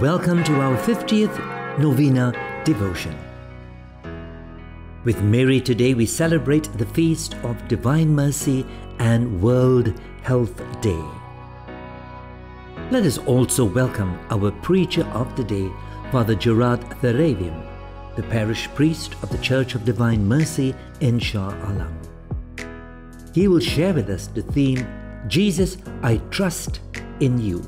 Welcome to our 50th Novena devotion. With Mary today, we celebrate the feast of Divine Mercy and World Health Day. Let us also welcome our preacher of the day, Father Gerard Theraviam, the parish priest of the Church of Divine Mercy in Shah Alam. He will share with us the theme Jesus, I Trust in You.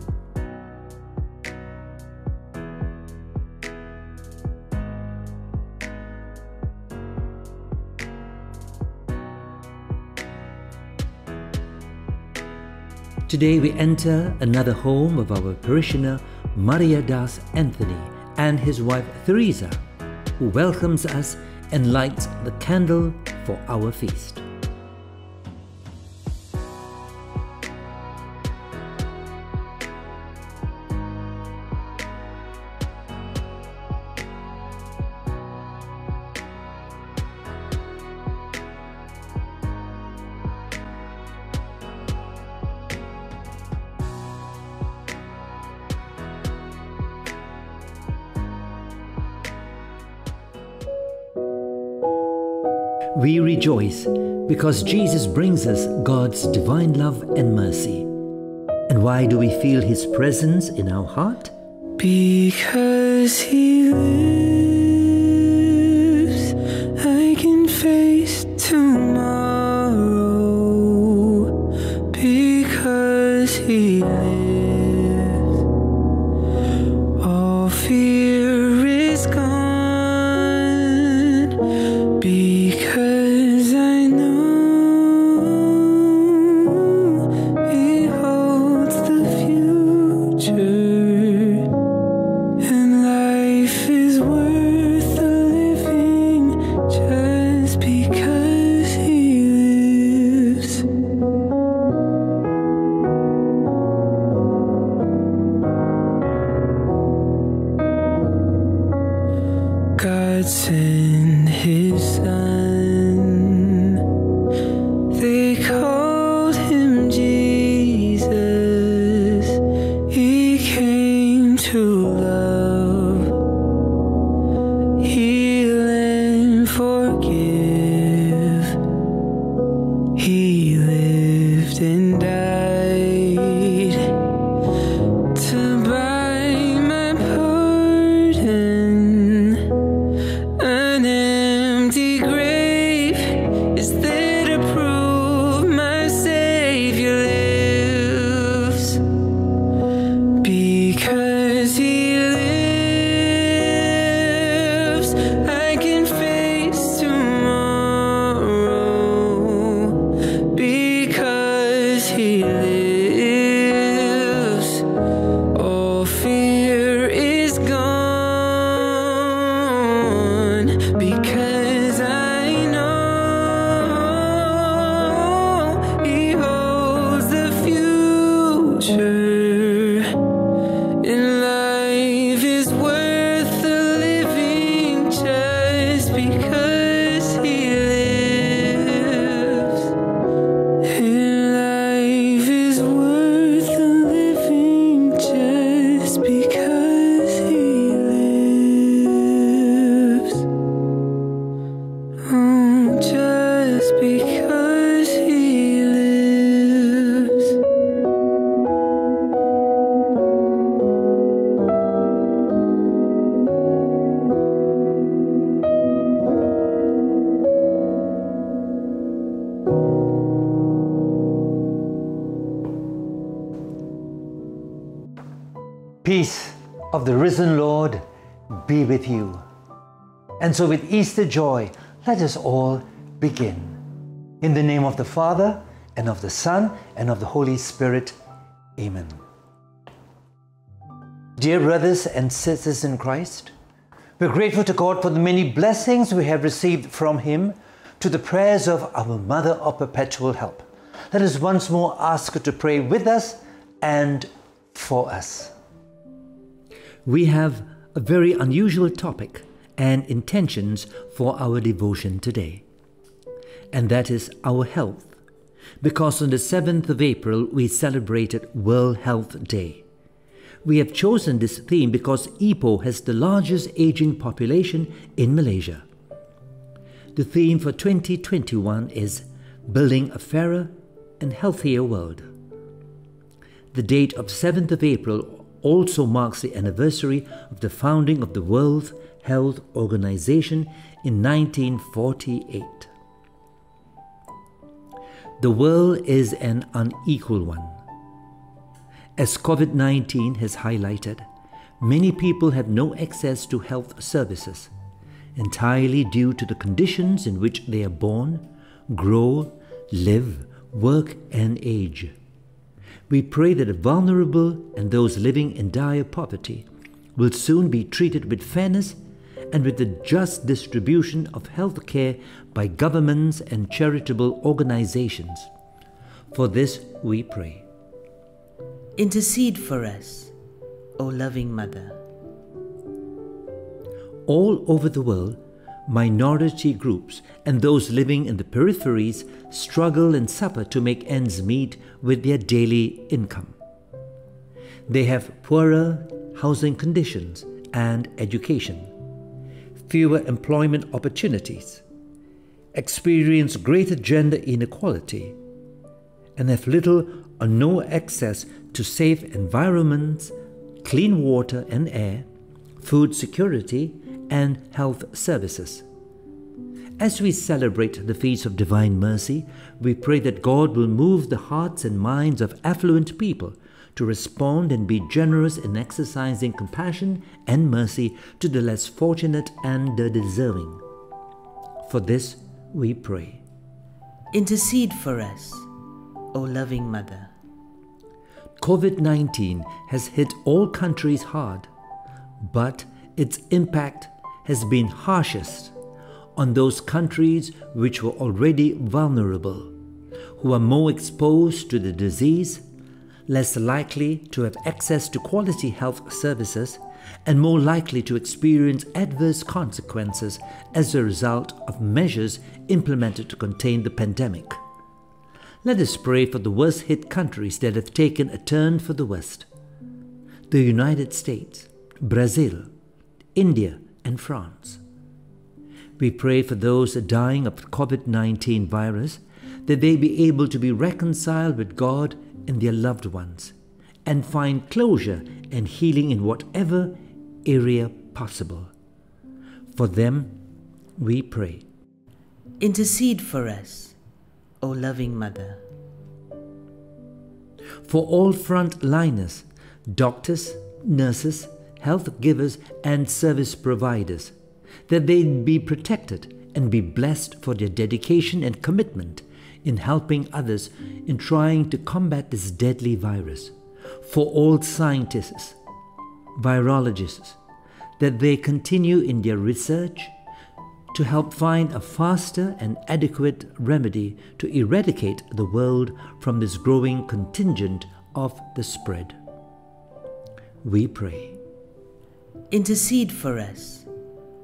Today we enter another home of our parishioner Mariadass Anthony and his wife Theresa, who welcomes us and lights the candle for our feast. We rejoice because Jesus brings us God's divine love and mercy. And why do we feel His presence in our heart? Because He lives, to love, with you. And so, with Easter joy, let us all begin. In the name of the Father, and of the Son, and of the Holy Spirit. Amen. Dear brothers and sisters in Christ, we're grateful to God for the many blessings we have received from Him to the prayers of our Mother of Perpetual Help. Let us once more ask her to pray with us and for us. We have a very unusual topic and intentions for our devotion today, and that is our health. Because on the 7th of April we celebrated World Health Day. We have chosen this theme because Ipoh has the largest aging population in Malaysia. The theme for 2021 is Building a Fairer and Healthier World. The date of 7th of April also marks the anniversary of the founding of the World Health Organization in 1948. The world is an unequal one. As COVID 19 has highlighted, many people have no access to health services, entirely due to the conditions in which they are born, grow, live, work, and age. We pray that the vulnerable and those living in dire poverty will soon be treated with fairness and with the just distribution of health care by governments and charitable organizations. For this we pray. Intercede for us, O loving Mother. All over the world, minority groups and those living in the peripheries struggle and suffer to make ends meet with their daily income. They have poorer housing conditions and education, fewer employment opportunities, experience greater gender inequality, and have little or no access to safe environments, clean water and air, food security, and health services. As we celebrate the feast of divine mercy, we pray that God will move the hearts and minds of affluent people to respond and be generous in exercising compassion and mercy to the less fortunate and the deserving. For this we pray. Intercede for us, O loving Mother. COVID 19 has hit all countries hard, but its impact has been harshest on those countries which were already vulnerable, who are more exposed to the disease, less likely to have access to quality health services, and more likely to experience adverse consequences as a result of measures implemented to contain the pandemic. Let us pray for the worst hit countries that have taken a turn for the worst the United States, Brazil, India, and France. We pray for those dying of COVID 19 virus that they be able to be reconciled with God and their loved ones and find closure and healing in whatever area possible. For them, we pray. Intercede for us, O loving Mother. For all frontliners, doctors, nurses, health givers, and service providers, that they be protected and be blessed for their dedication and commitment in helping others in trying to combat this deadly virus. For all scientists, virologists, that they continue in their research to help find a faster and adequate remedy to eradicate the world from this growing contingent of the spread. We pray. Intercede for us,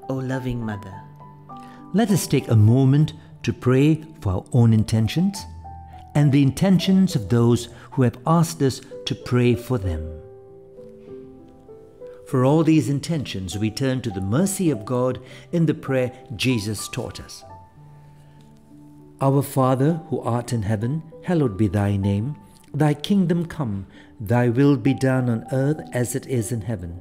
O loving Mother. Let us take a moment to pray for our own intentions and the intentions of those who have asked us to pray for them. For all these intentions, we turn to the mercy of God in the prayer Jesus taught us. Our Father, who art in heaven, hallowed be thy name. Thy kingdom come, thy will be done on earth as it is in heaven.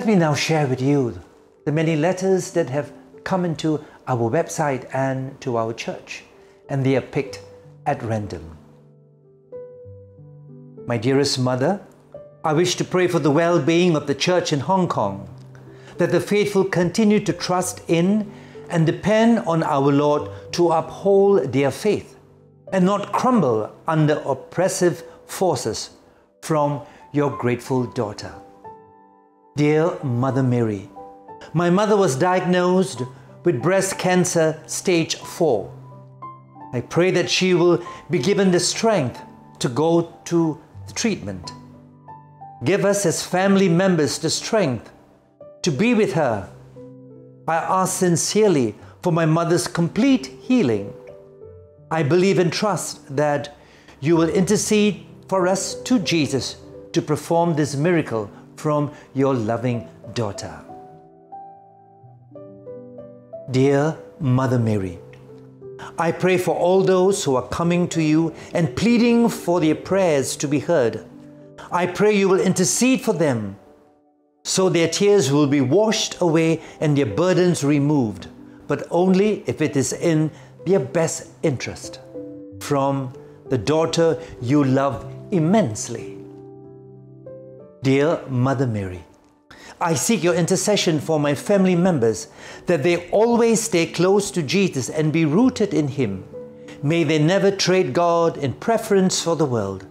Let me now share with you the many letters that have come into our website and to our church, and they are picked at random. My dearest mother, I wish to pray for the well being of the church in Hong Kong, that the faithful continue to trust in and depend on our Lord to uphold their faith and not crumble under oppressive forces from your grateful daughter. Dear Mother Mary, my mother was diagnosed with breast cancer stage 4. I pray that she will be given the strength to go to the treatment. Give us as family members the strength to be with her. I ask sincerely for my mother's complete healing. I believe and trust that you will intercede for us to Jesus to perform this miracle from your loving daughter. Dear Mother Mary, I pray for all those who are coming to you and pleading for their prayers to be heard. I pray you will intercede for them so their tears will be washed away and their burdens removed, but only if it is in their best interest. From the daughter you love immensely. Dear Mother Mary, I seek your intercession for my family members that they always stay close to Jesus and be rooted in Him. May they never trade God in preference for the world.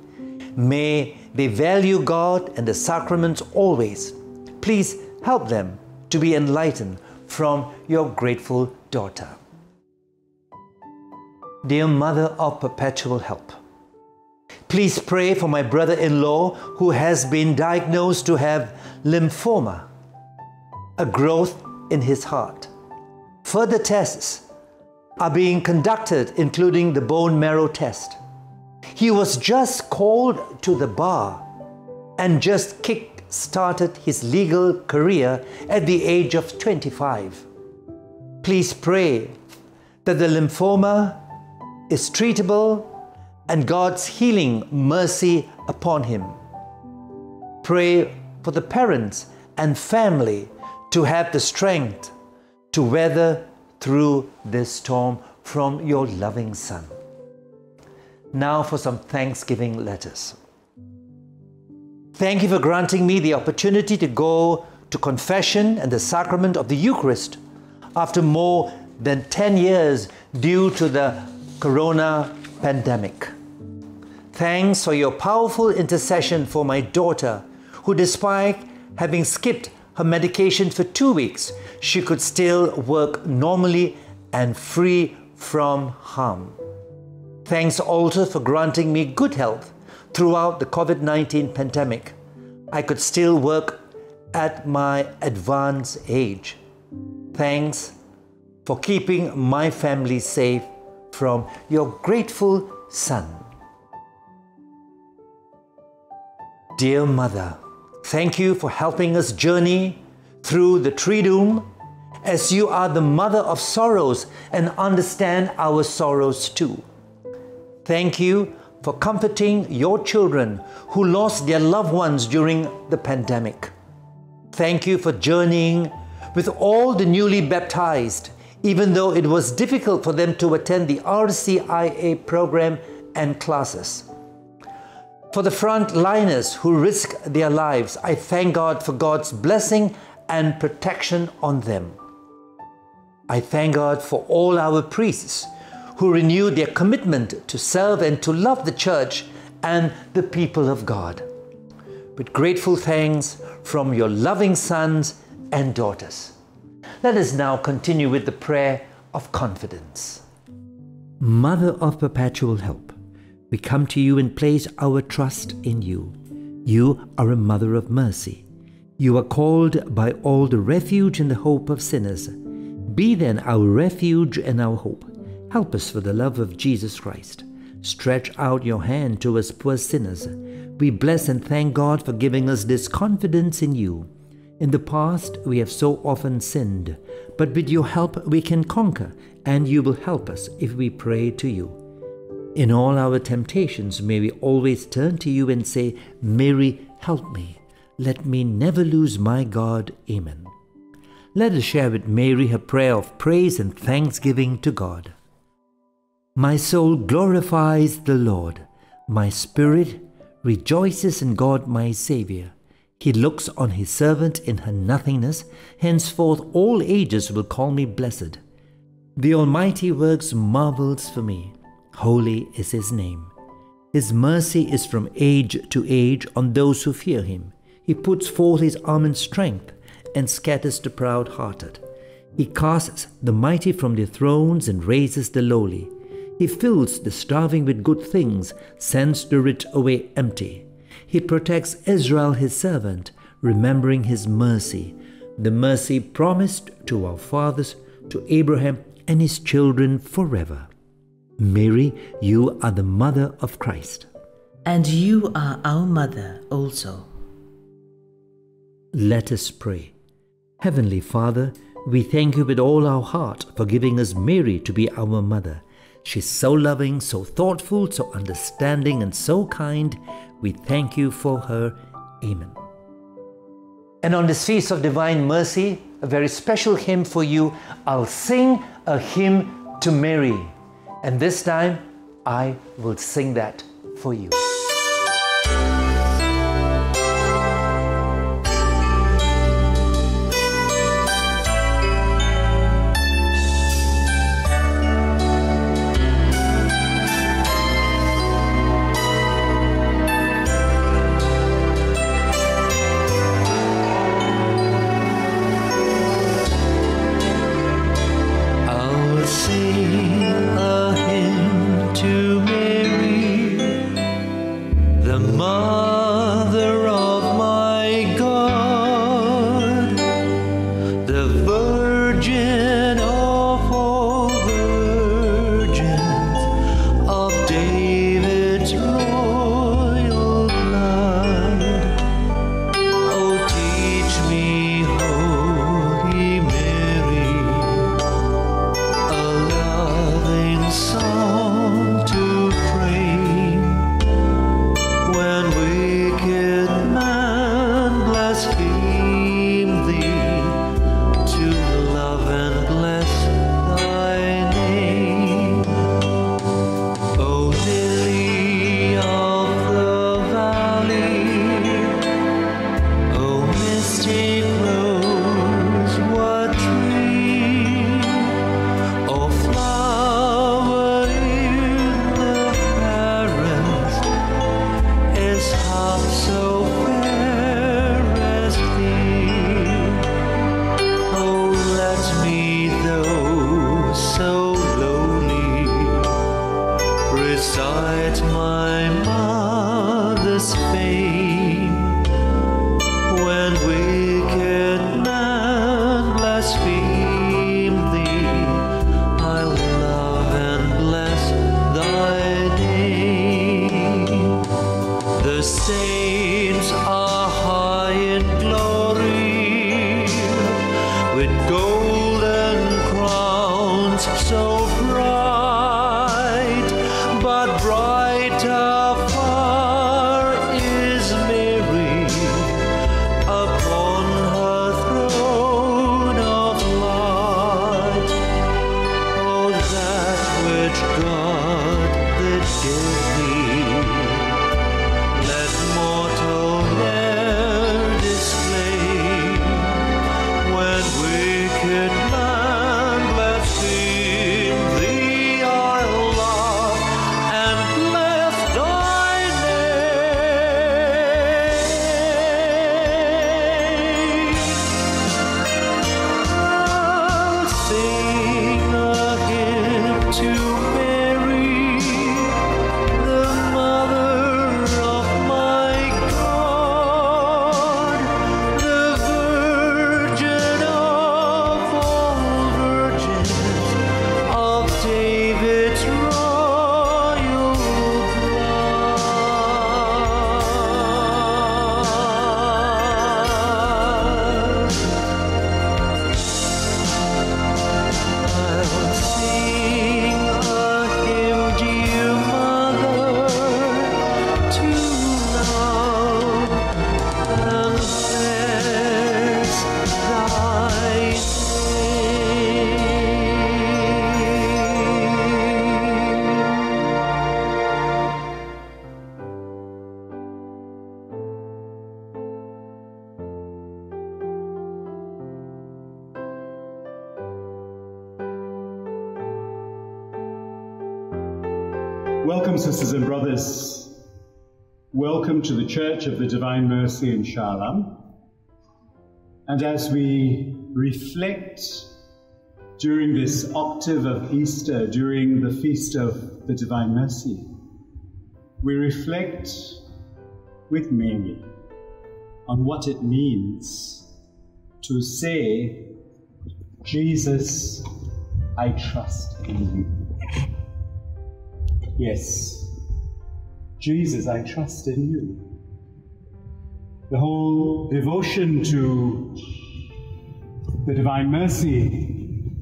May they value God and the sacraments always. Please help them to be enlightened from your grateful daughter. Dear Mother of Perpetual Help, please pray for my brother in law who has been diagnosed to have lymphoma, a growth in his heart. Further tests are being conducted, including the bone marrow test. He was just called to the bar and just kick started his legal career at the age of 25. Please pray that the lymphoma is treatable and God's healing mercy upon him. Pray for the parents and family to have the strength to weather through this storm from your loving Son. Now for some Thanksgiving letters. Thank you for granting me the opportunity to go to confession and the sacrament of the Eucharist after more than 10 years due to the corona pandemic. Thanks for your powerful intercession for my daughter, who, despite having skipped her medication for two weeks, she could still work normally and free from harm. Thanks also for granting me good health throughout the COVID 19 pandemic. I could still work at my advanced age. Thanks for keeping my family safe from your grateful Son. Dear Mother, thank you for helping us journey through the Triduum as you are the mother of sorrows and understand our sorrows too. Thank you for comforting your children who lost their loved ones during the pandemic. Thank you for journeying with all the newly baptized, even though it was difficult for them to attend the RCIA program and classes. For the frontliners who risk their lives, I thank God for God's blessing and protection on them. I thank God for all our priests who renew their commitment to serve and to love the church and the people of God. With grateful thanks from your loving sons and daughters. Let us now continue with the prayer of confidence. Mother of perpetual help, we come to you and place our trust in you. You are a mother of mercy. You are called by all the refuge and the hope of sinners. Be then our refuge and our hope. Help us for the love of Jesus Christ. Stretch out your hand to us poor sinners. We bless and thank God for giving us this confidence in you. In the past, we have so often sinned, but with your help we can conquer, and you will help us if we pray to you. In all our temptations, may we always turn to you and say, Mary, help me. Let me never lose my God. Amen. Let us share with Mary her prayer of praise and thanksgiving to God. My soul glorifies the Lord. My spirit rejoices in God my Saviour. He looks on his servant in her nothingness. Henceforth all ages will call me blessed. The Almighty works marvels for me. Holy is his name. His mercy is from age to age on those who fear him. He puts forth his arm in strength and scatters the proud hearted. He casts the mighty from their thrones and raises the lowly. He fills the starving with good things, sends the rich away empty. He protects Israel his servant, remembering his mercy, the mercy promised to our fathers, to Abraham and his children forever. Mary, you are the mother of Christ. And you are our mother also. Let us pray. Heavenly Father, we thank you with all our heart for giving us Mary to be our mother. She's so loving, so thoughtful, so understanding, and so kind. We thank you for her. Amen. And on this feast of divine mercy, a very special hymn for you. I'll sing a hymn to Mary. And this time, I will sing that for you. Welcome, sisters and brothers. Welcome to the Church of the Divine Mercy in Shah Alam. And as we reflect during this octave of Easter, during the feast of the Divine Mercy, we reflect with Mary on what it means to say, Jesus, I trust in you. Yes, Jesus, I trust in you. The whole devotion to the Divine Mercy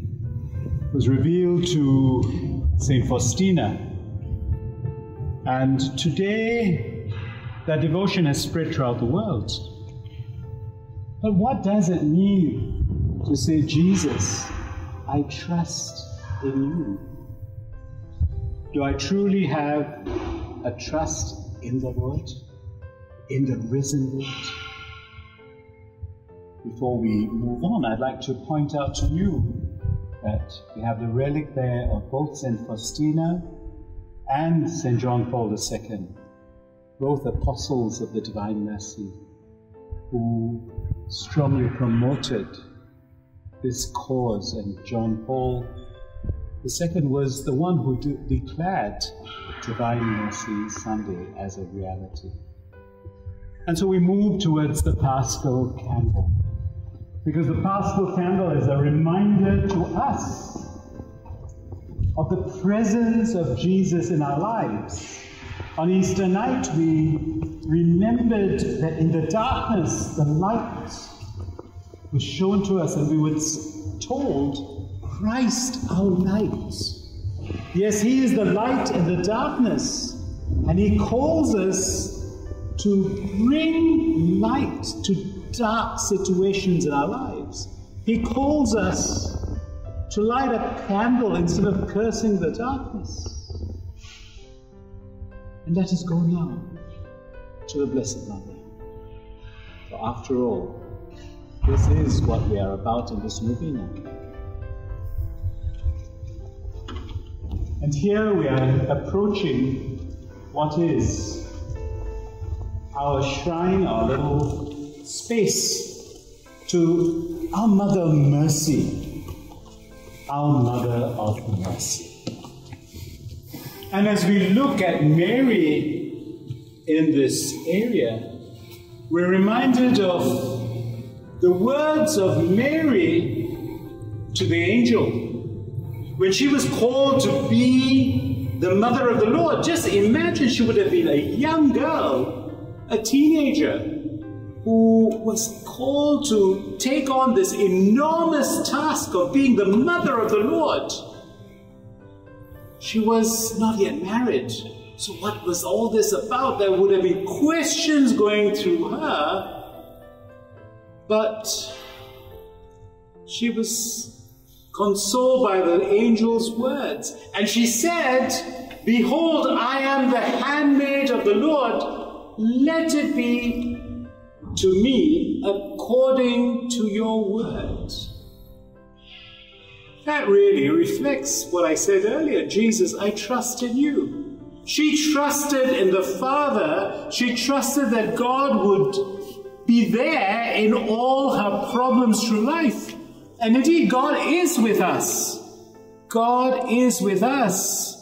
was revealed to Saint Faustina. And today, that devotion has spread throughout the world. But what does it mean to say, Jesus, I trust in you? Do I truly have a trust in the Lord, in the risen Lord? Before we move on, I'd like to point out to you that we have the relic there of both St. Faustina and St. John Paul II, both apostles of the Divine Mercy, who strongly promoted this cause. And John Paul the second was the one who de- declared Divine Mercy Sunday as a reality. And so we move towards the Paschal candle. Because the Paschal candle is a reminder to us of the presence of Jesus in our lives. On Easter night, we remembered that in the darkness, the light was shown to us, and we were told Christ our light. Yes, He is the light in the darkness, and He calls us to bring light to dark situations in our lives. He calls us to light a candle instead of cursing the darkness. And let us go now to the Blessed Mother. For after all, this is what we are about in this novena. And here we are approaching what is our shrine, our little space to our Mother Mercy, our Mother of Mercy. And as we look at Mary in this area, we're reminded of the words of Mary to the angel when she was called to be the mother of the Lord, just imagine she would have been a young girl, a teenager, who was called to take on this enormous task of being the mother of the Lord. She was not yet married. So, what was all this about? There would have been questions going through her, but she was consoled by the angel's words. And she said, Behold, I am the handmaid of the Lord. Let it be to me according to your word. That really reflects what I said earlier. Jesus, I trust in you. She trusted in the Father. She trusted that God would be there in all her problems through life. And indeed, God is with us. God is with us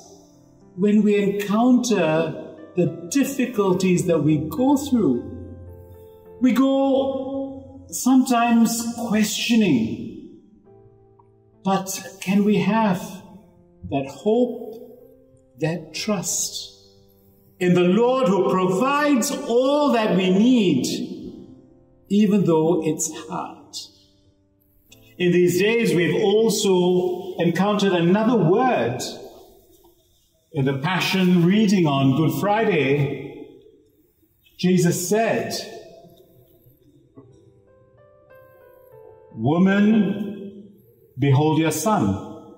when we encounter the difficulties that we go through. We go sometimes questioning, but can we have that hope, that trust in the Lord who provides all that we need, even though it's hard? In these days, we've also encountered another word in the Passion reading on Good Friday. Jesus said, Woman, behold your son.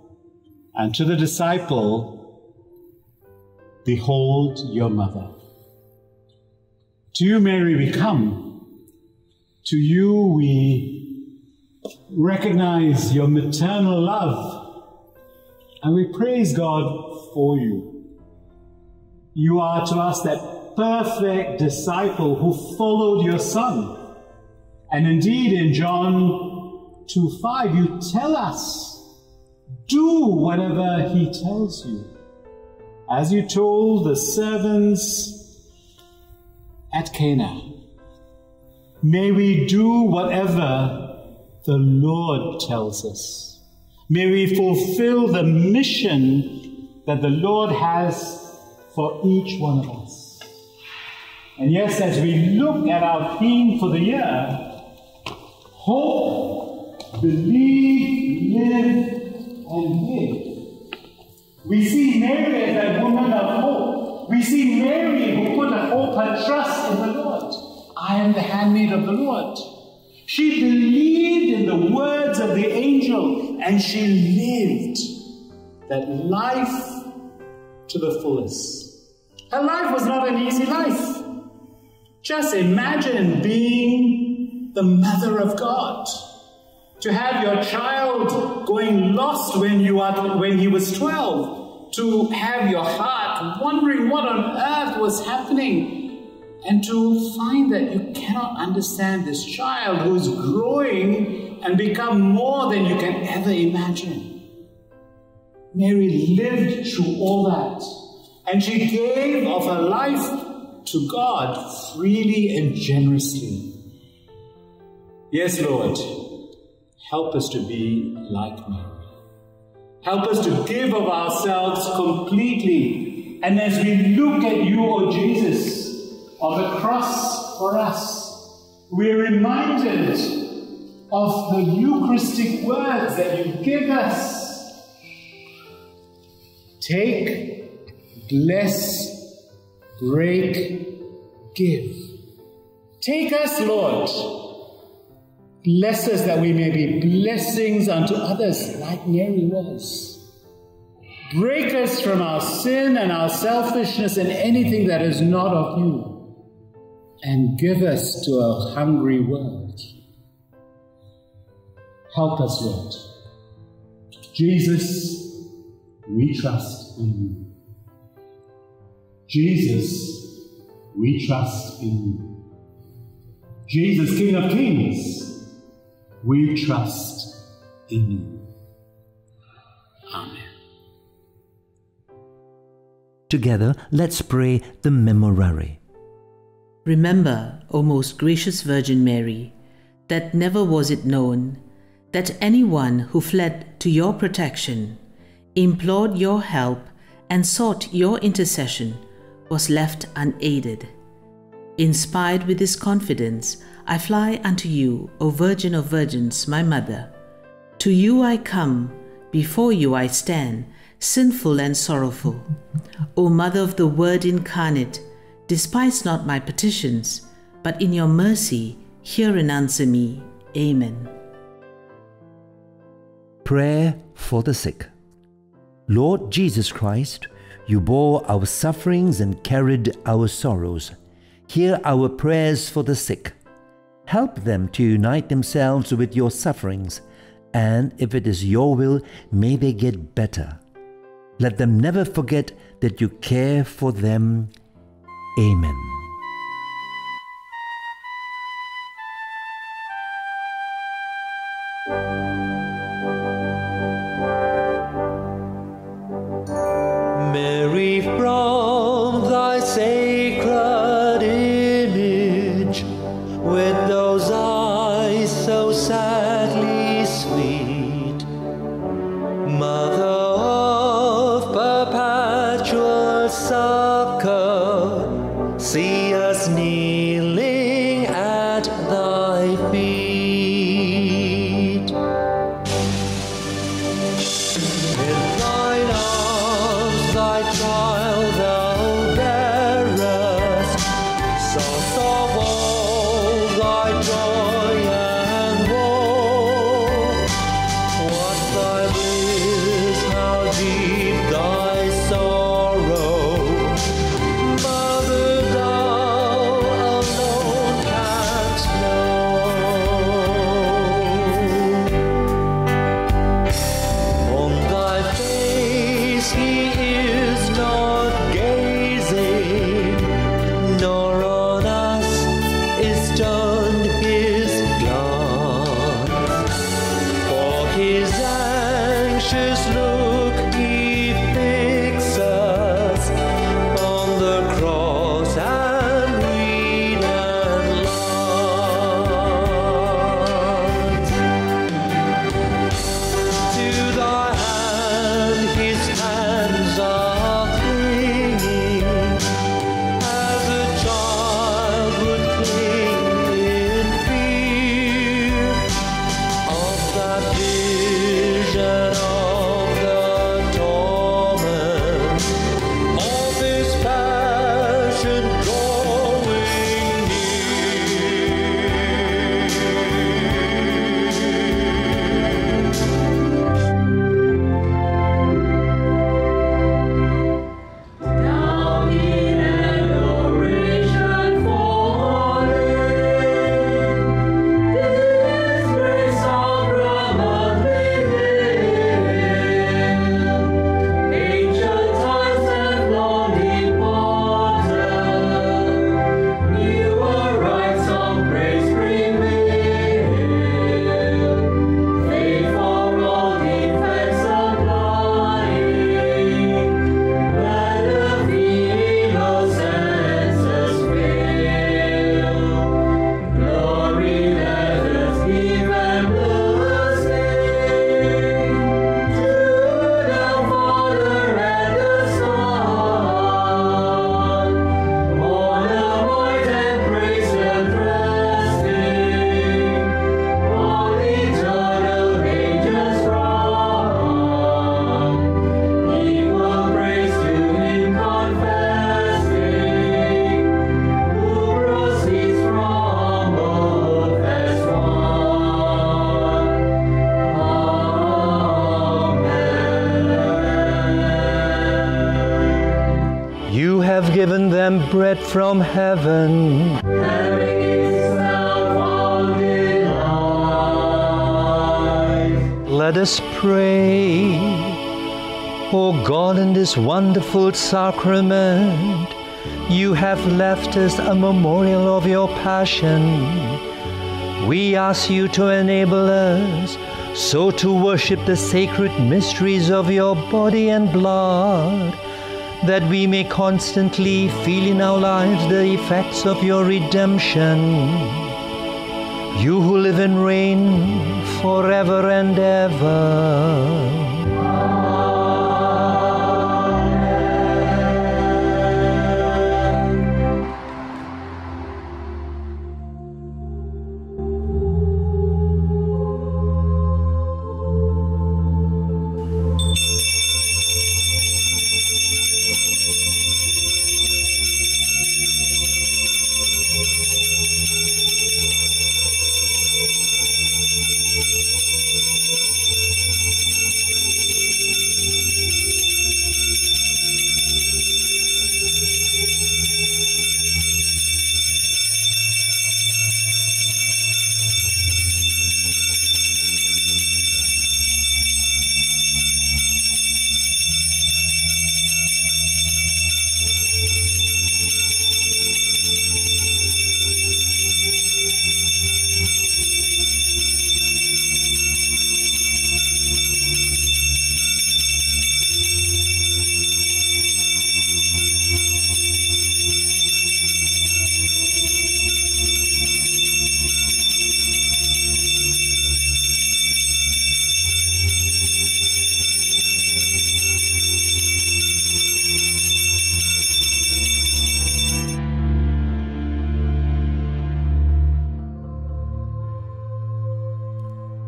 And to the disciple, behold your mother. To you, Mary, we come. To you, we recognize your maternal love. And we praise God for you. You are to us that perfect disciple who followed your Son. And indeed, in John 2 5, you tell us, do whatever he tells you. As you told the servants at Cana, may we do whatever the Lord tells us. May we fulfill the mission that the Lord has for each one of us. And yes, as we look at our theme for the year, hope, believe, live, and give. We see Mary as that woman of hope. We see Mary who put her hope, her trust in the Lord. I am the handmaid of the Lord. She believed in the words of the angel and she lived that life to the fullest. Her life was not an easy life. Just imagine being the mother of God. To have your child going lost when you are when he was 12. To have your heart wondering what on earth was happening and to find that you cannot understand this child who is growing and become more than you can ever imagine. Mary lived through all that, and she gave of her life to God freely and generously. Yes, Lord, help us to be like Mary. Help us to give of ourselves completely. And as we look at you, O Jesus, of the cross for us, we are reminded of the Eucharistic words that you give us. Take, bless, break, give. Take us, Lord. Bless us that we may be blessings unto others like Mary was. Break us from our sin and our selfishness and anything that is not of you and give us to a hungry world. Help us, Lord. Jesus, we trust in you. Jesus, we trust in you. Jesus, King of Kings, we trust in you. Amen. Together, let's pray the Memorare. Remember, O most gracious Virgin Mary, that never was it known that anyone who fled to your protection, implored your help, and sought your intercession was left unaided. Inspired with this confidence, I fly unto you, O Virgin of Virgins, my Mother. To you I come, before you I stand, sinful and sorrowful. O Mother of the Word incarnate, Despise not my petitions, but in your mercy hear and answer me. Amen. Prayer for the sick. Lord Jesus Christ, you bore our sufferings and carried our sorrows. Hear our prayers for the sick. Help them to unite themselves with your sufferings, and if it is your will, may they get better. Let them never forget that you care for them. Amen. From heaven. Let us pray. O God, in this wonderful sacrament, you have left us a memorial of your passion. We ask you to enable us so to worship the sacred mysteries of your body and blood, that we may constantly feel in our lives the effects of your redemption. You who live and reign forever and ever.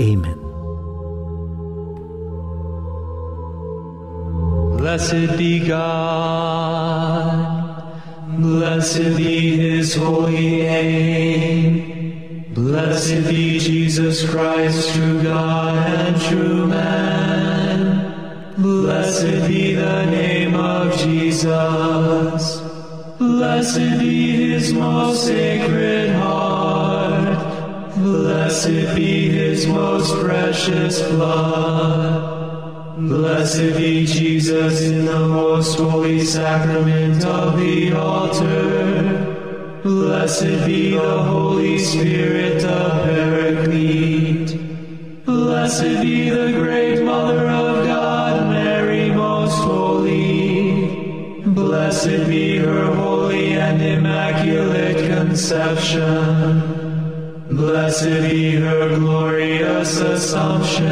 Amen. Blessed be God, blessed be his holy name, blessed be Jesus Christ, true God and true man, blessed be the name of Jesus, blessed be his most sacred heart, blessed be his most precious blood. Blessed be Jesus in the most holy sacrament of the altar. Blessed be the Holy Spirit, the Paraclete. Blessed be the great Mother of God, Mary most holy. Blessed be her holy and immaculate conception. Blessed be her glorious assumption.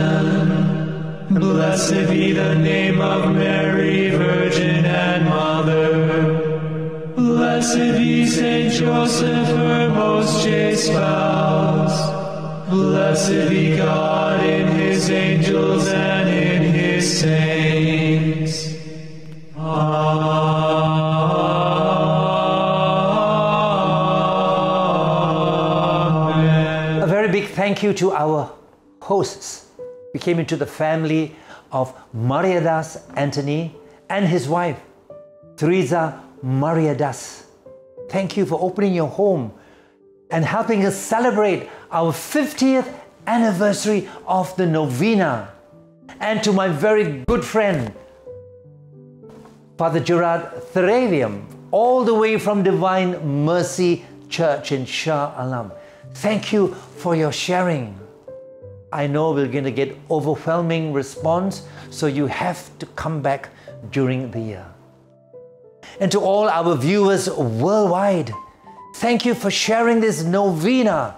Blessed be the name of Mary, Virgin and Mother. Blessed be Saint Joseph, her most chaste spouse. Blessed be God in his angels and in his saints. Thank you to our hosts. We came into the family of Mariadass Anthony and his wife, Theresa Mariadass. Thank you for opening your home and helping us celebrate our 50th anniversary of the novena. And to my very good friend, Father Gerard Theraviam, all the way from Divine Mercy Church in Shah Alam. Thank you for your sharing. I know we're going to get overwhelming response, so you have to come back during the year. And to all our viewers worldwide, thank you for sharing this novena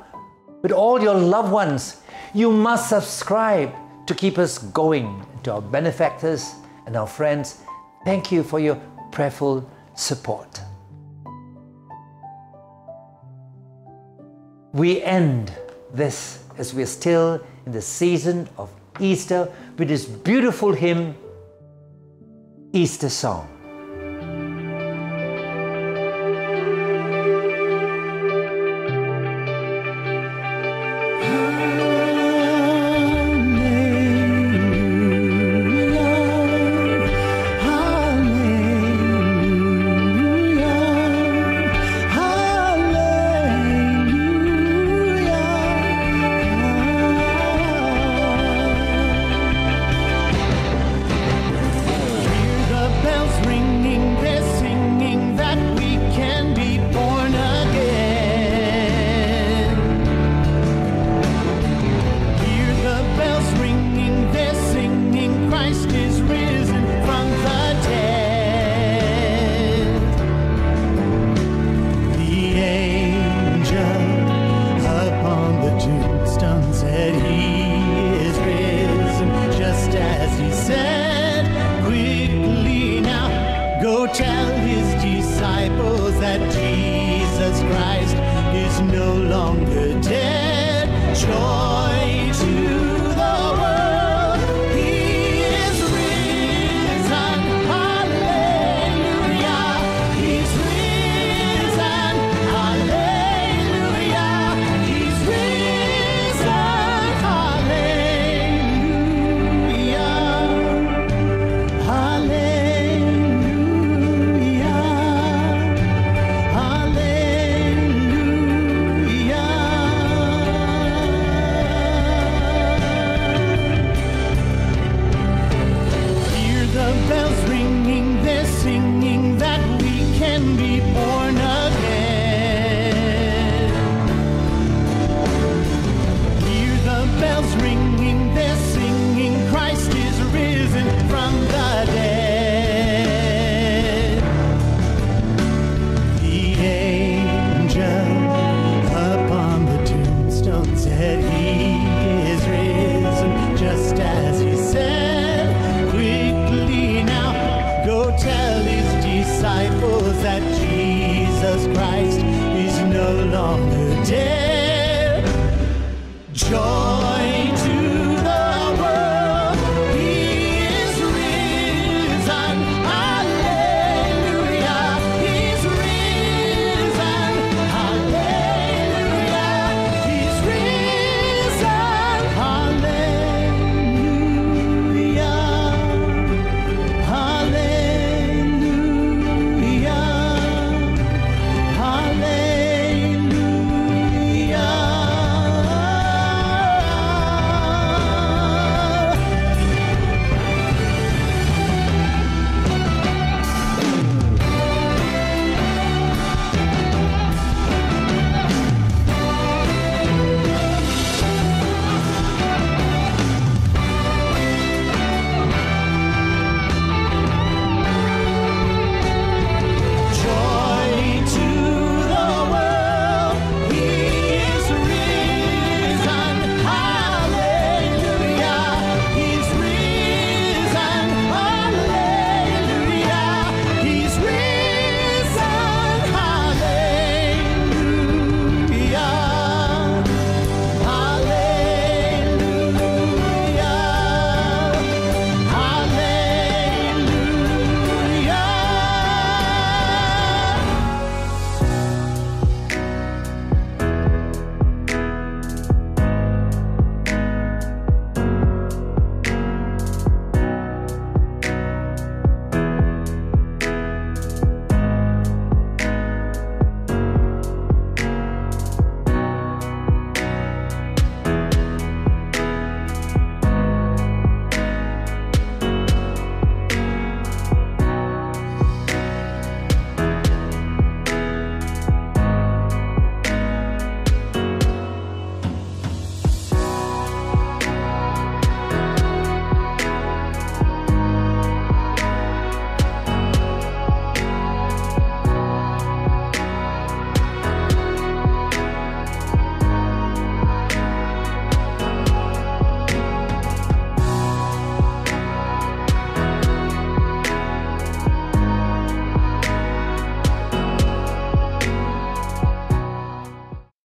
with all your loved ones. You must subscribe to keep us going. To our benefactors and our friends, thank you for your prayerful support. We end this as we're still in the season of Easter with this beautiful hymn, Easter Song. Disciples